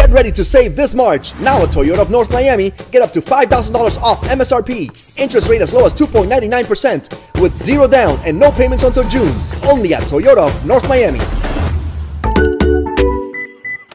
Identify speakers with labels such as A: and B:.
A: Get ready to save this March. Now at Toyota of North Miami, get up to $5,000 off MSRP. Interest rate as low as 2.99% with zero down and no payments until June. Only at Toyota of North Miami.